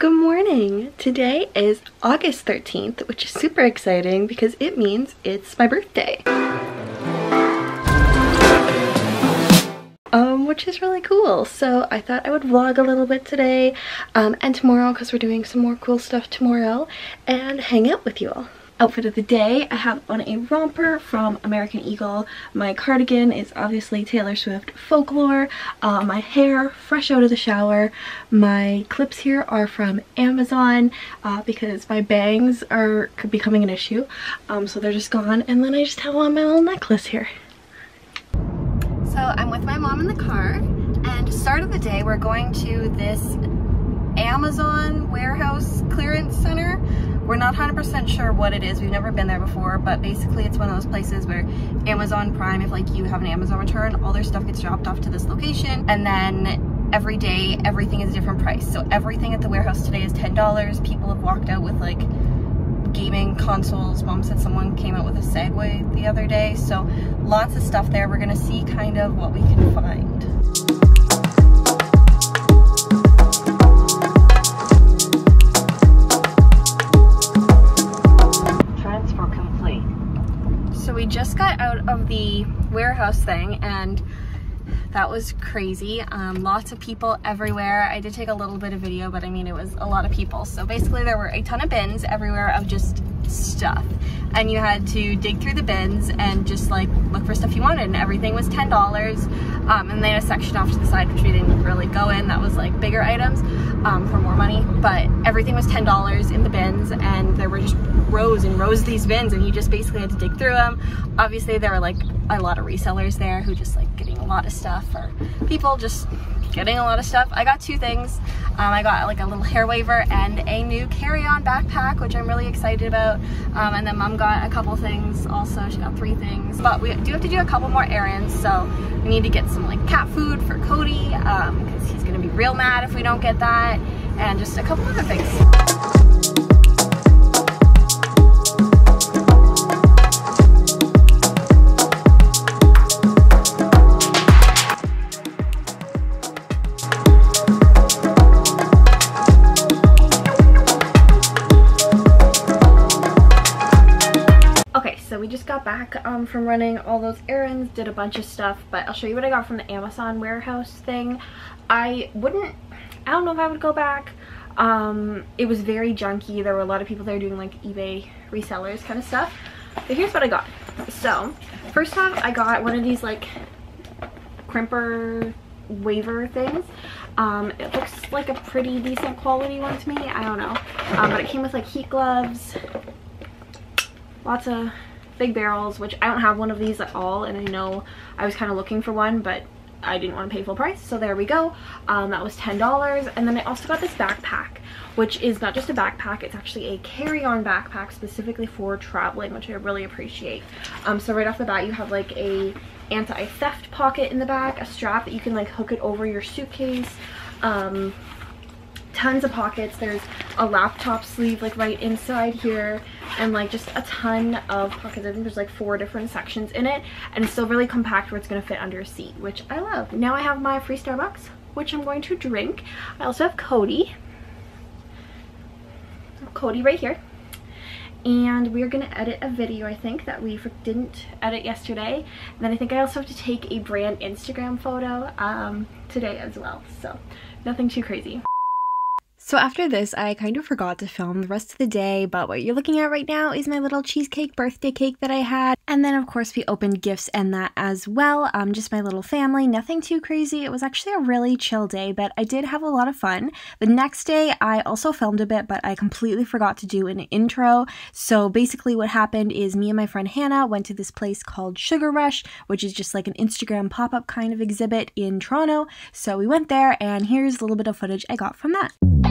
Good morning! Today is August 13th, which is super exciting because it means it's my birthday. Um, which is really cool. So I thought I would vlog a little bit today um, and tomorrow because we're doing some more cool stuff tomorrow and hang out with you all outfit of the day. I have on a romper from American Eagle. My cardigan is obviously Taylor Swift Folklore. Uh, my hair, fresh out of the shower. My clips here are from Amazon uh, because my bangs are becoming an issue. Um, so they're just gone. And then I just have on my little necklace here. So I'm with my mom in the car and start of the day we're going to this Amazon warehouse clearance center we're not 100% sure what it is. We've never been there before, but basically it's one of those places where Amazon Prime, if like you have an Amazon return, all their stuff gets dropped off to this location. And then every day, everything is a different price. So everything at the warehouse today is $10. People have walked out with like gaming consoles. Mom said someone came out with a Segway the other day. So lots of stuff there. We're gonna see kind of what we can find. The warehouse thing and that was crazy. Um, lots of people everywhere. I did take a little bit of video, but I mean, it was a lot of people. So basically there were a ton of bins everywhere of just stuff. And you had to dig through the bins and just like look for stuff you wanted. And everything was $10. Um, and they had a section off to the side, which we didn't really go in. That was like bigger items um, for more money. But everything was $10 in the bins and there were just rows and rows of these bins and you just basically had to dig through them. Obviously there were like a lot of resellers there who just like getting a lot of stuff or people just getting a lot of stuff. I got two things. Um, I got like a little hair waver and a new carry-on backpack, which I'm really excited about. Um, and then mom got a couple things also. She got three things. But we do have to do a couple more errands. So we need to get some like cat food for Cody because um, he's going to be real mad if we don't get that. And just a couple other things. We just got back um, from running all those errands, did a bunch of stuff, but I'll show you what I got from the Amazon warehouse thing. I wouldn't, I don't know if I would go back. Um, it was very junky. There were a lot of people there doing like eBay resellers kind of stuff. But here's what I got. So, first off, I got one of these like crimper waver things. Um, it looks like a pretty decent quality one to me. I don't know. Um, but it came with like heat gloves, lots of big barrels, which I don't have one of these at all, and I know I was kind of looking for one, but I didn't want to pay full price, so there we go. Um, that was $10. And then I also got this backpack, which is not just a backpack, it's actually a carry-on backpack specifically for traveling, which I really appreciate. Um, so right off the bat, you have like a anti-theft pocket in the back, a strap that you can like hook it over your suitcase, um, tons of pockets. There's a laptop sleeve like right inside here and like just a ton of pockets. I think there's like four different sections in it and it's still really compact where it's going to fit under a seat, which I love. Now I have my free Starbucks, which I'm going to drink. I also have Cody. Cody right here. And we're going to edit a video, I think, that we didn't edit yesterday. And then I think I also have to take a brand Instagram photo um, today as well. So nothing too crazy. So after this, I kind of forgot to film the rest of the day, but what you're looking at right now is my little cheesecake birthday cake that I had. And then of course we opened gifts and that as well, um, just my little family, nothing too crazy. It was actually a really chill day, but I did have a lot of fun. The next day, I also filmed a bit, but I completely forgot to do an intro. So basically what happened is me and my friend Hannah went to this place called Sugar Rush, which is just like an Instagram pop-up kind of exhibit in Toronto. So we went there and here's a little bit of footage I got from that.